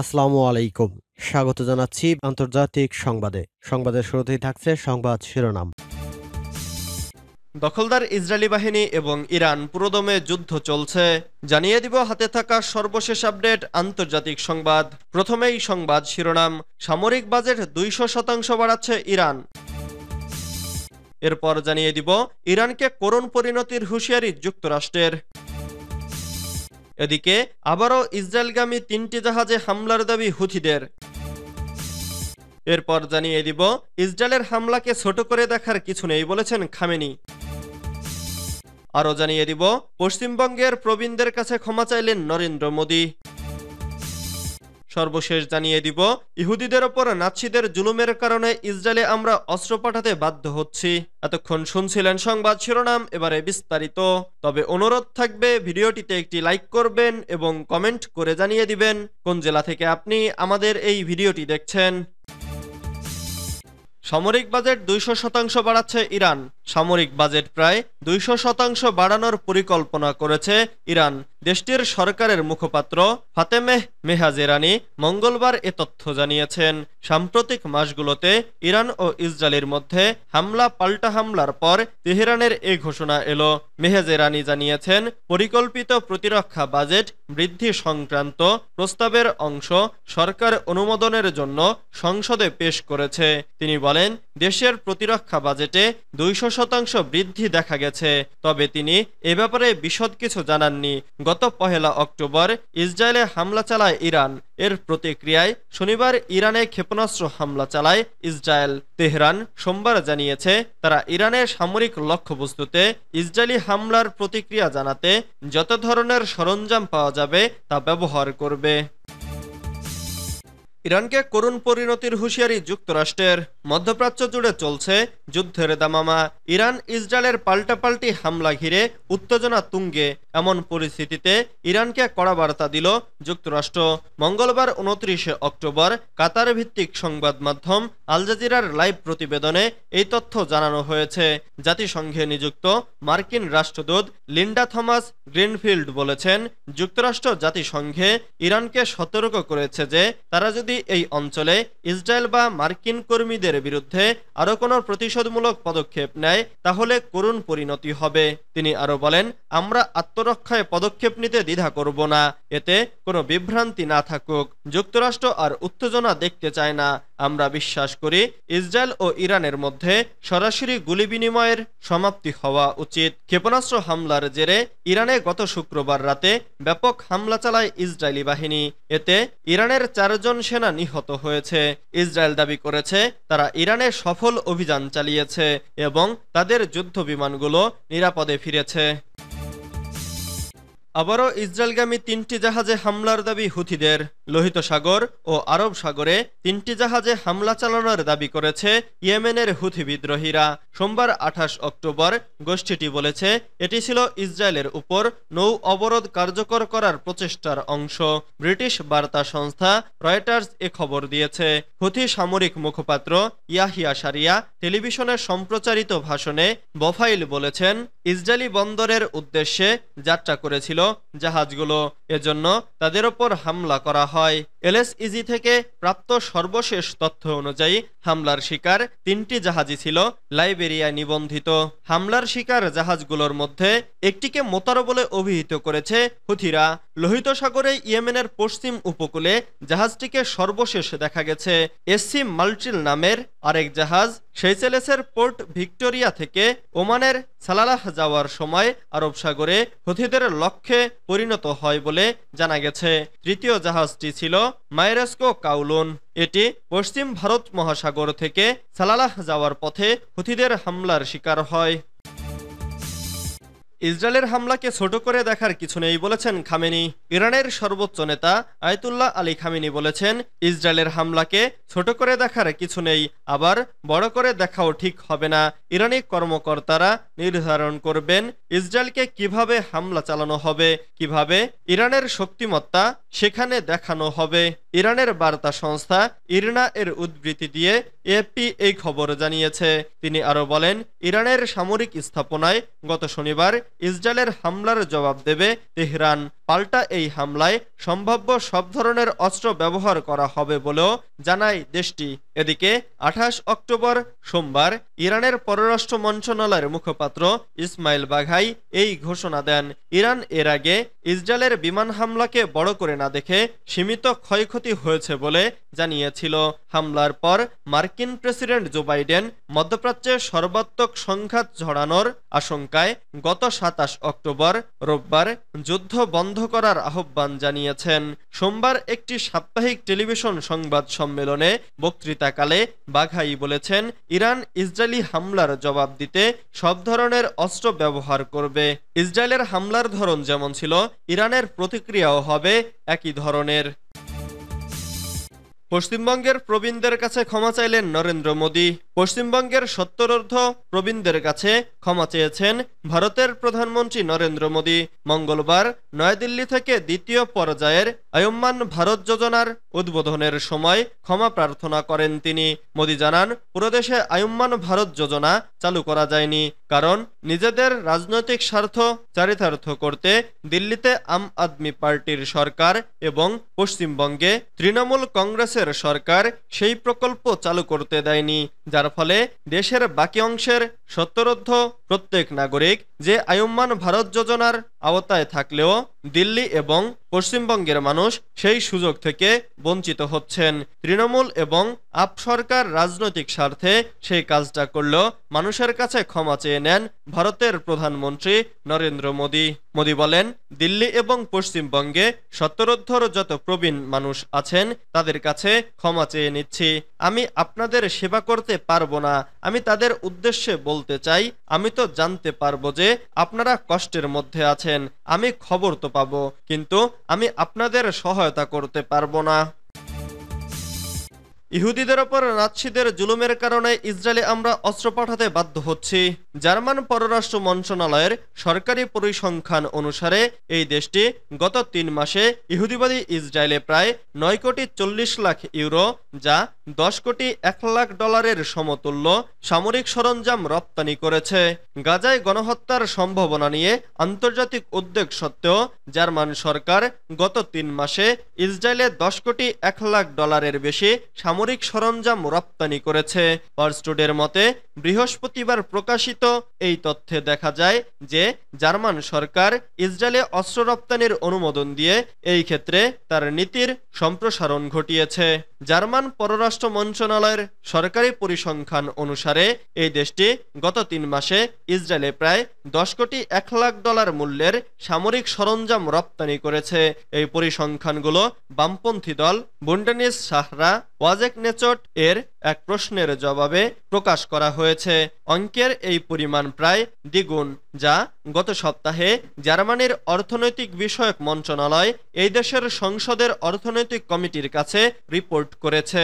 আসসালামু আলাইকুম। স্বাগত জানাচ্ছি আন্তর্জাতিক সংবাদে। সংবাদের শুরুতেই থাকছে সংবাদ শিরোনাম। দখলদার ইসরায়েলি বাহিনী এবং ইরান পুরোদমে যুদ্ধ চলছে। জানিয়ে দিব হাতে থাকা সর্বশেষ আপডেট আন্তর্জাতিক সংবাদ। প্রথমেই সংবাদ শিরোনাম, সামরিক বাজেট দুইশো শতাংশ বাড়াচ্ছে ইরান। এরপর জানিয়ে দিব, ইরানকে করুণ পরিণতির হুঁশিয়ারি যুক্তরাষ্ট্রের। এদিকে আবারও ইসরায়েলগামী তিনটি জাহাজে হামলার দাবি হুথিদের। এরপর জানিয়ে দিব, ইসরায়েলের হামলাকে ছোট করে দেখার কিছু নেই বলেছেন খামেনি। আরও জানিয়ে দিব, পশ্চিমবঙ্গের প্রবীণদের কাছে ক্ষমা চাইলেন নরেন্দ্র মোদী। সর্বশেষ জানিয়ে দিব, ইহুদিদের ওপর নাৎসিদের জুলুমের কারণে ইসরায়েলে আমরা অস্ত্র পাঠাতে বাধ্য হচ্ছি। এতক্ষণ শুনছিলেন সংবাদ শিরোনাম, এবারে বিস্তারিত। তবে অনুরোধ থাকবে, ভিডিওটিতে একটি লাইক করবেন এবং কমেন্ট করে জানিয়ে দিবেন কোন জেলা থেকে আপনি আমাদের এই ভিডিওটি দেখছেন। সামরিক বাজেট দুইশো শতাংশ বাড়াচ্ছে ইরান। সামরিক বাজেট প্রায় দুইশো শতাংশ বাড়ানোর পরিকল্পনা করেছে ইরান। দেশটির সরকারের মুখপাত্র ফাতেমেহ মেহাজেরানি মঙ্গলবার এ তথ্য জানিয়েছেন। সাম্প্রতিক মাসগুলোতে ইরান ও ইসরায়েলের মধ্যে হামলা, পাল্টা হামলার পর তেহরানের এ ঘোষণা এলো। মেহেজেরানি জানিয়েছেন, পরিকল্পিত প্রতিরক্ষা বাজেট বৃদ্ধি সংক্রান্ত প্রস্তাবের অংশ সরকার অনুমোদনের জন্য সংসদে পেশ করেছে। তিনি বলেন, দেশের প্রতিরক্ষা বাজেটে দুইশো শতাংশ বৃদ্ধি দেখা গেছে। তবে তিনি এ ব্যাপারে বিশদ কিছু জানাননি। গত পহেলা অক্টোবর ইসরায়েলে হামলা চালায় ইরান। এর প্রতিক্রিয়ায় শনিবার ইরানে ক্ষেপণাস্ত্র হামলা চালায় ইসরায়েল। তেহরান সোমবার জানিয়েছে, তারা ইরানের সামরিক লক্ষ্যবস্তুতে ইসরায়েলি হামলার প্রতিক্রিয়া জানাতে যত ধরনের সরঞ্জাম পাওয়া যাবে তা ব্যবহার করবে। ইরানকে করুণ পরিণতির হুঁশিয়ারি যুক্তরাষ্ট্রের। মধ্যপ্রাচ্য জুড়ে চলছে যুদ্ধের দামামা। ইরান ইসরায়েলের পাল্টাপাল্টি হামলা ঘিরে উত্তেজনা তুঙ্গে। এমন পরিস্থিতিতে ইরানকে কড়া বার্তা দিল যুক্তরাষ্ট্র। মঙ্গলবার উনত্রিশে অক্টোবর কাতার ভিত্তিক সংবাদ মাধ্যম আল জাজিরার লাইভ প্রতিবেদনে এই তথ্য জানানো হয়েছে। জাতিসংঘে নিযুক্ত মার্কিন রাষ্ট্রদূত লিন্ডা থমাস গ্রিনফিল্ড বলেছেন, যুক্তরাষ্ট্র জাতিসংঘে ইরানকে সতর্ক করেছে যে তারা যদি এই অঞ্চলে ইসরায়েল বা মার্কিন কর্মীদের বিরুদ্ধে আরও কোনো প্রতিশোধমূলক পদক্ষেপ নেয়, তাহলে করুণ পরিণতি হবে। তিনি আরও বলেন, আমরা আত্মরক্ষায় পদক্ষেপ নিতে দ্বিধা করব না। এতে কোনো বিভ্রান্তি না থাকুক। যুক্তরাষ্ট্র আর উত্তেজনা দেখতে চায় না। আমরা বিশ্বাস করি ইসরায়েল ও ইরানের মধ্যে সরাসরি গুলি বিনিময়ের সমাপ্তি হওয়া উচিত। ক্ষেপণাস্ত্র হামলার জেরে ইরানে গত শুক্রবার রাতে ব্যাপক হামলা চালায় ইসরায়েলি বাহিনী। এতে ইরানের চারজন সেনা নিহত হয়েছে। ইসরায়েল দাবি করেছে, তারা ইরানে সফল অভিযান চালিয়েছে এবং তাদের যুদ্ধ বিমানগুলো নিরাপদে ফিরেছে। আবারও ইসরায়েলগামী তিনটি জাহাজে হামলার দাবি হুথিদের। লোহিত সাগর ও আরব সাগরে তিনটি জাহাজে হামলা চালানোর দাবি করেছে ইয়েমেনের হুথি বিদ্রোহীরা। সোমবার আঠাশ অক্টোবর গোষ্ঠীটি বলেছে, এটি ছিল ইসরায়েলের উপর নৌ অবরোধ কার্যকর করার প্রচেষ্টার অংশ। ব্রিটিশ বার্তা সংস্থা রয়টার্স এ খবর দিয়েছে। হুথি সামরিক মুখপাত্র ইয়াহিয়া সারিয়া টেলিভিশনে সম্প্রচারিত ভাষণে বফাইল বলেছেন, ইসরায়েলি বন্দরের উদ্দেশ্যে যাত্রা করেছিল জাহাজগুলো, এজন্য তাদের ওপর হামলা করা হয়। এলএসইজি থেকে প্রাপ্ত সর্বশেষ তথ্য অনুযায়ী হামলার শিকার তিনটি জাহাজই ছিল লাইবেরিয়া নিবন্ধিত। হামলার শিকার জাহাজগুলোর মধ্যে একটিকে মোতারো বলে অভিহিত করেছে হুথিরা। লোহিত সাগরে ইয়েমেনের পশ্চিম উপকূলে জাহাজটিকে সর্বশেষ দেখা গেছে। এসসি মাল্টিল নামের আরেক জাহাজ সেইচেলেসের পোর্ট ভিক্টোরিয়া থেকে ওমানের সালালাহ যাওয়ার সময় আরব সাগরে হথিদের লক্ষ্যে পরিণত হয় বলে জানা গেছে। তৃতীয় জাহাজটি ছিল মাইরেস্কো কাউলুন। এটি পশ্চিম ভারত মহাসাগর থেকে সালালাহ যাওয়ার পথে হুথিদের হামলার শিকার হয়। ইসরায়েলের হামলাকে ছোট করে দেখার কিছু নেই বলেছেন খামেনি। ইরানের সর্বোচ্চ নেতা আয়তুল্লাহ আলী খামেনি বলেছেন, ইসরায়েলের হামলাকে ছোট করে দেখার কিছু নেই, আবার বড় করে দেখাও ঠিক হবে না। ইরানি কর্মকর্তারা নির্ধারণ করবেন ইসরায়েলকে কীভাবে হামলা চালানো হবে, কীভাবে ইরানের শক্তিমত্তা সেখানে দেখানো হবে। ইরানের বার্তা সংস্থা ইরনা এর উদ্ধৃতি দিয়ে এপি এই খবর জানিয়েছে। তিনি আরও বলেন, ইরানের সামরিক স্থাপনায় গত শনিবার ইসরায়েলের হামলার জবাব দেবে তেহরান। পাল্টা এই হামলায় সম্ভাব্য সব ধরনের অস্ত্র ব্যবহার করা হবে বলেও জানায় দেশটি। এদিকে আঠাশ অক্টোবর সোমবার ইরানের পররাষ্ট্র মন্ত্রণালয়ের মুখপাত্র ইসমাইল বাঘাই এই ঘোষণা দেন। ইরান এর আগে ইসরায়েলের বিমান হামলাকে বড় করে না দেখে সীমিত ক্ষয়ক্ষতি হয়েছে বলে জানিয়েছিল। হামলার পর মার্কিন প্রেসিডেন্ট জো বাইডেন মধ্যপ্রাচ্যে সর্বাত্মক সংঘাত ঝড়ানোর আশঙ্কায় গত সাতাশ অক্টোবর রোববার যুদ্ধ বন্ধ করার আহ্বান জানিয়েছেন। সোমবার একটি সাপ্তাহিক টেলিভিশন সংবাদ সম্মেলনে বক্তৃতাকালে বাঘাই বলেছেন ইরান ইসরায়েলি হামলার জবাব দিতে সব ধরনের অস্ত্র ব্যবহার করবে। ইসরায়েলের হামলার ধরন যেমন ছিল, ইরানের প্রতিক্রিয়াও হবে একই ধরনের। পশ্চিমবঙ্গের প্রবীণদের কাছে ক্ষমা চাইলেন নরেন্দ্র মোদী। পশ্চিমবঙ্গের সত্তরর্ধ প্রবীণদের কাছে ক্ষমা চেয়েছেন ভারতের প্রধানমন্ত্রী নরেন্দ্র মোদী। মঙ্গলবার নয়াদিল্লি থেকে দ্বিতীয় পর্যায়ের আয়ুম্মান ভারত যোজনার উদ্বোধনের সময় ক্ষমা প্রার্থনা করেন তিনি। মোদী জানান পুরোদেশে আয়ুম্মান ভারত যোজনা চালু করা যায়নি, কারণ নিজেদের রাজনৈতিক স্বার্থ চারিতার্থ করতে দিল্লিতে আম আদমি পার্টির সরকার এবং পশ্চিমবঙ্গে তৃণমূল কংগ্রেসের সরকার সেই প্রকল্প চালু করতে দেয়নি, যার ফলে দেশের বাকি অংশের সত্তরোদ্ধ প্রত্যেক নাগরিক যে আয়ুম্মান ভারত যোজনার আওতায় থাকলেও দিল্লি এবং পশ্চিমবঙ্গের মানুষ সেই সুযোগ থেকে বঞ্চিত হচ্ছেন। তৃণমূল এবং আপ সরকার রাজনৈতিক স্বার্থে সেই কাজটা করলেও মানুষের কাছে ক্ষমা চেয়ে নেন ভারতের প্রধানমন্ত্রী নরেন্দ্র মোদী। মোদী বলেন, দিল্লি এবং পশ্চিমবঙ্গে সত্তরোদ্ধর যত প্রবীণ মানুষ আছেন, তাদের কাছে ক্ষমা চেয়ে নিচ্ছি। আমি আপনাদের সেবা করতে পারব না। আমি তাদের উদ্দেশ্যে বলতে চাই, আমি তো জানতে পারব যে আপনারা কষ্টের মধ্যে আছেন। আমি খবর তো পাবো। কিন্তু আমি আপনাদের সহায়তা করতে পারব না। ইহুদিদের ওপর নাৎসিদের জুলুমের কারণে ইসরায়েলে আমরা অস্ত্র পাঠাতে বাধ্য হচ্ছি। জার্মান পররাষ্ট্র মন্ত্রণালয়ের সরকারি পরিসংখ্যান অনুসারে এই দেশটি গত তিন মাসে ইহুদিবাদী ইসরায়েলে প্রায় নয় কোটি চল্লিশ লাখ ইউরো, যা দশ কোটি এক লাখ ডলারের সমতুল্য সামরিক সরঞ্জাম রপ্তানি করেছে। গাজায় গণহত্যার সম্ভাবনা নিয়ে আন্তর্জাতিক উদ্বেগ সত্ত্বেও জার্মান সরকার গত তিন মাসে ইসরায়েলে দশ কোটি এক লাখ ডলারের বেশি সামরিক সরঞ্জাম রপ্তানি করেছে। পার্সটুডের মতে, বৃহস্পতিবার প্রকাশিত এই তথ্যে দেখা যায় যে জার্মান সরকার ইসরায়েলে অস্ত্র রপ্তানির অনুমোদন দিয়ে এই ক্ষেত্রে তার নীতির সম্প্রসারণ ঘটিয়েছে। জার্মান পররাষ্ট্র মন্ত্রণালয়ের সরকারি পরিসংখ্যান অনুসারে এই দেশটি গত তিন মাসে ইসরায়েলে প্রায় দশ কোটি এক লাখ ডলার মূল্যের সামরিক সরঞ্জাম রপ্তানি করেছে। এই পরিসংখ্যানগুলো বামপন্থী দল বুন্ডানিস সাহরা, ওয়াজেক নেচট এর এক প্রশ্নের জবাবে প্রকাশ করা হয়েছে। অঙ্কের এই পরিমাণ প্রায় দ্বিগুণ, যা গত সপ্তাহে জার্মানির অর্থনৈতিক বিষয়ক মন্ত্রণালয় এই দেশের সংসদের অর্থনৈতিক কমিটির কাছে রিপোর্ট করেছে।